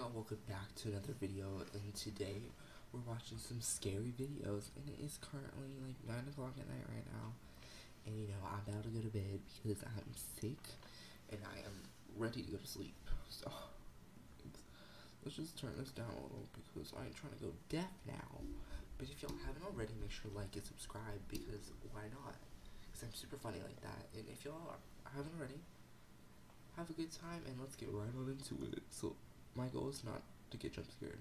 y'all, welcome back to another video, and today we're watching some scary videos, and it is currently like 9 o'clock at night right now, and you know, I'm about to go to bed because I'm sick, and I am ready to go to sleep, so, let's just turn this down a little, because I am trying to go deaf now, but if y'all haven't already, make sure to like and subscribe, because why not, because I'm super funny like that, and if y'all haven't already, have a good time and let's get right on into it. So my goal is not to get jump scared.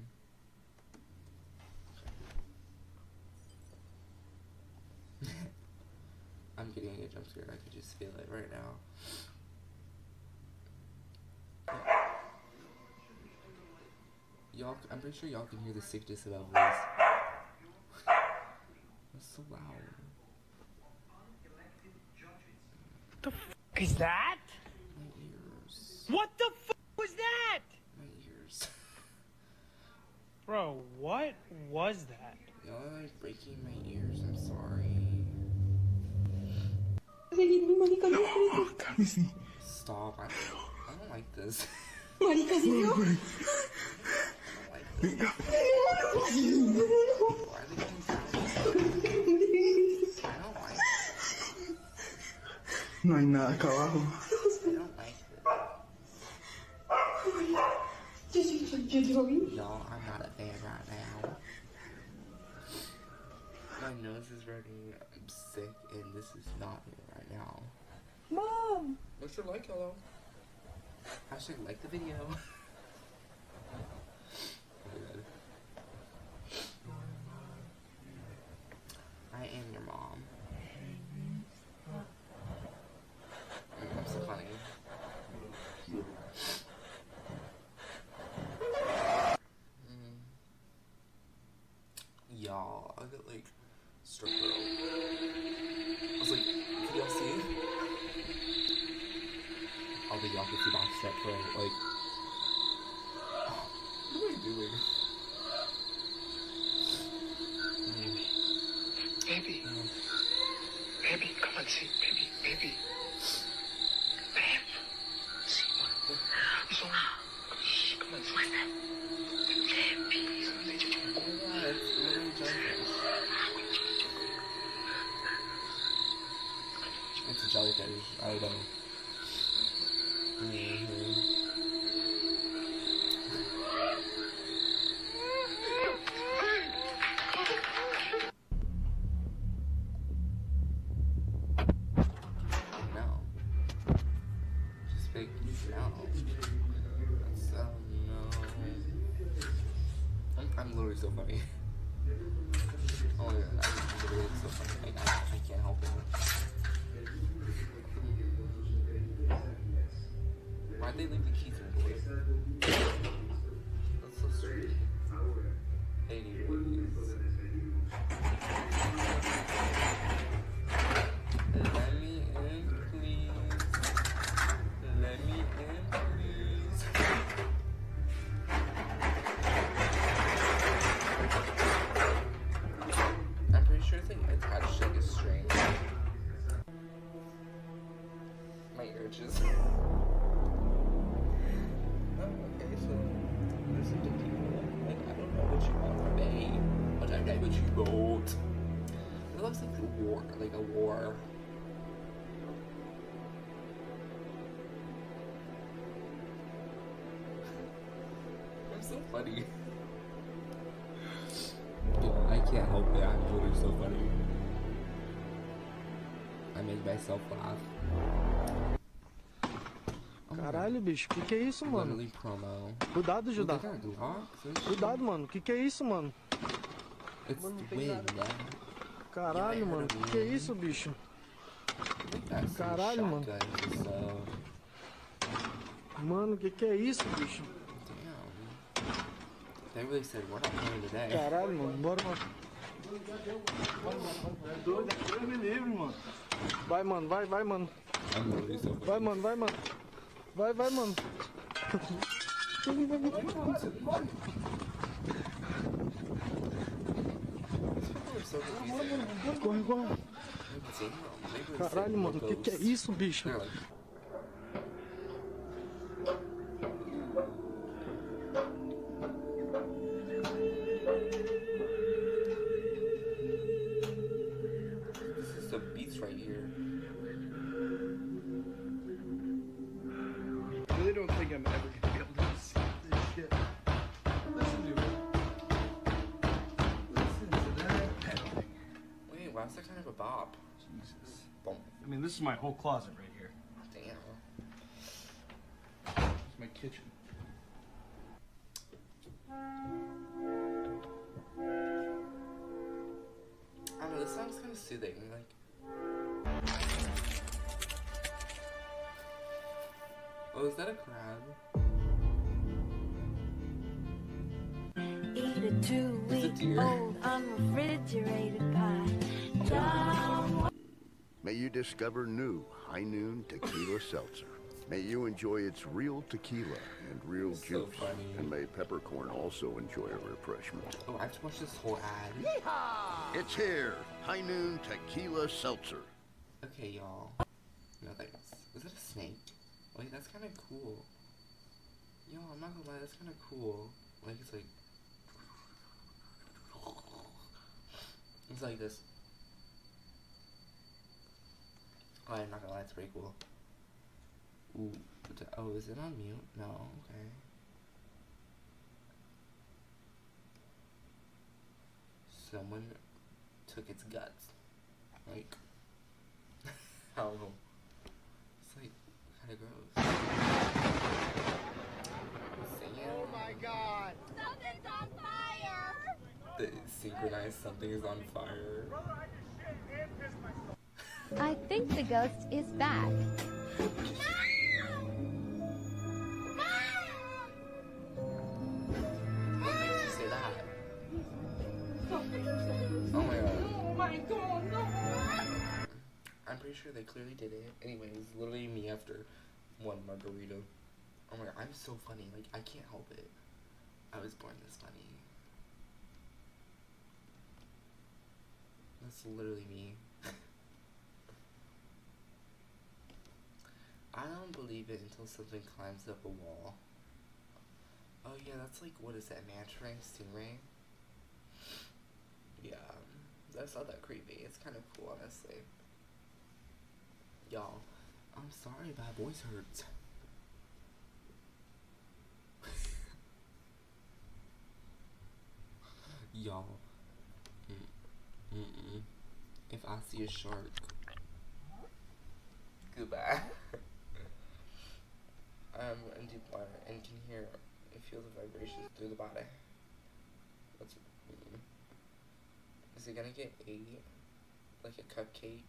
I'm getting a jump scared. I can just feel it right now. Y'all, I'm pretty sure y'all can hear the sickness of Elvis. That's so loud. What The f is that? My ears. What the f was that? My ears. Bro, what was that? Y'all are like breaking my ears. I'm sorry. Stop. I, I don't like this. I don't like this. Why are they doing sounds? I don't like No hay nada acá abajo. I don't like this. Y'all, I'm not a fan right now. My nose is running. I'm sick, and this is not it right now. Mom! Sure to like, hello. I should like the video. I don't think y'all can see my strep throat. Like, what am I doing? So funny. Oh yeah, I'm literally so funny. Like, I, I can't help it. Why'd they leave the keys in the door? That's so please. I'm pretty sure it's attached like a string. My urges. Okay, so listen to people. Like, I don't know what you want from me, but I know what you want. Looks like a war, like a war. I'm so funny. Yeah, I can't help it. I'm literally so funny. I make myself laugh. Caralho, bicho, que que é isso, mano? Promo. Cuidado, Judá. Glock. Cuidado, mano. Que que é isso, mano? Caralho, mano. Que que é isso, bicho? Caralho, mano. Mano, que que é isso, bicho? Caralho, mano. Bora, mano. Doido, Deus me livre, mano. Vai, mano. Vai, vai, mano. Funny. Vai, mano. Vai, mano. Vai, vai, mano. Vai, vai, vai. Corre, corre. Caralho, mano, o que, que é isso, bicho? É. right here. I mean, this is my whole closet right here. Damn. It's my kitchen. I don't know, this song's kind of soothing. Like, oh, is that a crab? Eat a two It's a week deer. old unrefrigerated pie. John May you discover new High Noon Tequila Seltzer. May you enjoy its real tequila and real juice. And may Peppercorn also enjoy a refreshment. Oh, I have to watch this whole ad. Yeehaw! It's here, High Noon Tequila Seltzer. Okay, y'all. No thanks. Is it a snake? Wait, that's kind of cool. Yo, I'm not gonna lie, that's kind of cool. Like, it's like. It's like this. Oh, I'm not gonna lie, it's pretty cool. Ooh. Oh, is it on mute? No, okay. Someone took its guts. Like. How? It's like kind of gross. Oh my god! Something's on fire! The synchronized something is on fire. I think the ghost is back. What makes you say that? Oh my god. Oh my god, no! I'm pretty sure they clearly did it. anyway Anyways, literally me after one margarita. Oh my god, I'm so funny. Like, I can't help it. I was born this funny. That's literally me. I don't believe it until something climbs up a wall. Oh yeah, that's like what is that, Manta ray Stingray? Yeah, that's not that creepy. It's kind of cool, honestly. Y'all, I'm sorry, my voice hurts. Y'all, mm, mm-mm. if I see a shark, goodbye. I'm water and can hear and feel the vibrations through the body. What's it mean? Is it gonna get ate like a cupcake?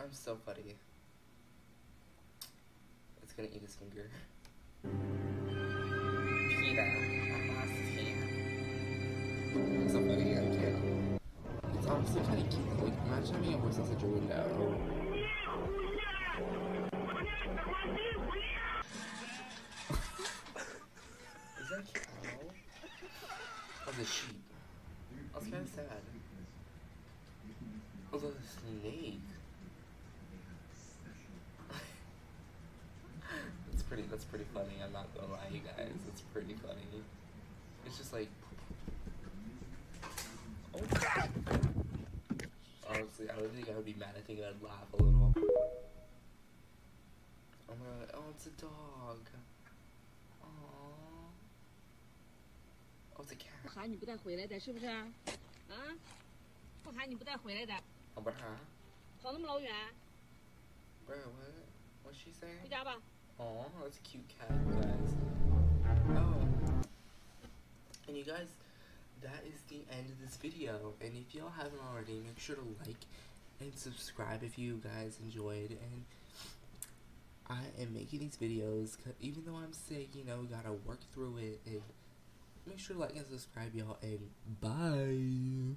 I'm so funny. It's gonna eat his finger. Peter, I'm I'm so funny, I can't. It's honestly kind of cute. Like, imagine having a horse outside your window. Oh, the sheep. That's kind of sad. Oh, the snake. that's pretty. That's pretty funny. I'm not gonna lie, you guys. It's pretty funny. It's just like. Oh. god. Honestly, I don't think I would be mad. I think I'd laugh a little. Oh my god. Oh, it's a dog. Aww. Oh, it's a cat. 不喊你不带回来的，是不是？啊？不喊你不带回来的， Oh, but huh? 跑那么老远， Bro, what? What's she saying? 回家吧。 Aw, that's a cute cat, you guys. Oh. And you guys, that is the end of this video. And if y'all haven't already, make sure to like and subscribe if you guys enjoyed. And I am making these videos, 'cause even though I'm sick, you know, gotta work through it. And make sure to like and subscribe, y'all. And bye.